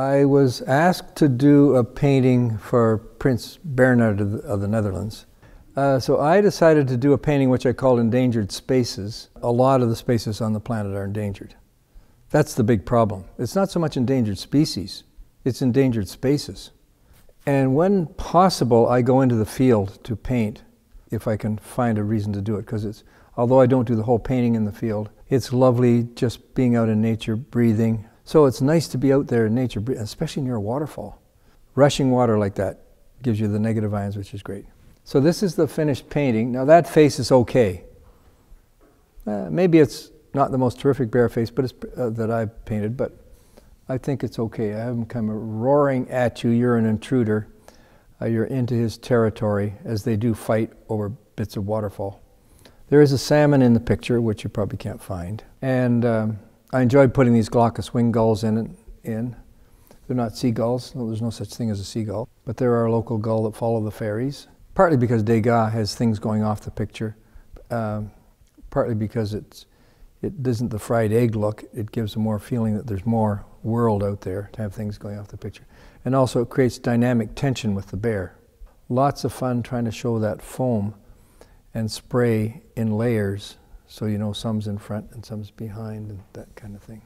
I was asked to do a painting for Prince Bernhard of the, of the Netherlands. Uh, so I decided to do a painting which I called Endangered Spaces. A lot of the spaces on the planet are endangered. That's the big problem. It's not so much endangered species, it's endangered spaces. And when possible, I go into the field to paint if I can find a reason to do it. Because it's, although I don't do the whole painting in the field, it's lovely just being out in nature, breathing, so it's nice to be out there in nature, especially near a waterfall. Rushing water like that gives you the negative ions, which is great. So this is the finished painting. Now that face is okay. Uh, maybe it's not the most terrific bear face but it's, uh, that I've painted, but I think it's okay. I have him kind of roaring at you. You're an intruder. Uh, you're into his territory as they do fight over bits of waterfall. There is a salmon in the picture, which you probably can't find. And um, I enjoyed putting these glaucous wing gulls in. in. They're not seagulls. No, there's no such thing as a seagull. But they're our local gull that follow the ferries. Partly because Degas has things going off the picture. Um, partly because it's, it isn't the fried egg look. It gives a more feeling that there's more world out there to have things going off the picture. And also it creates dynamic tension with the bear. Lots of fun trying to show that foam and spray in layers so you know some's in front and some's behind and that kind of thing.